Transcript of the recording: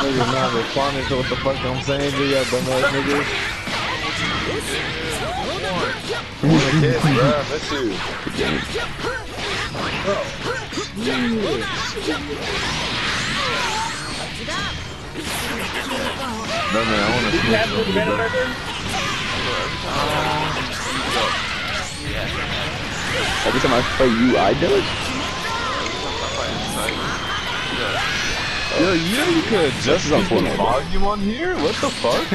niggas not responding to what the fuck I'm saying, dude, y'all dumbass niggas. Wanna kiss, bro? I miss you. No, man, I Did you smash you, bro. burger? Every time I play you, I do it. Yo, you know you could adjust is on people's Fortnite. volume on here? What the fuck?